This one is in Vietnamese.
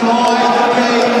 Floyd Mayweather.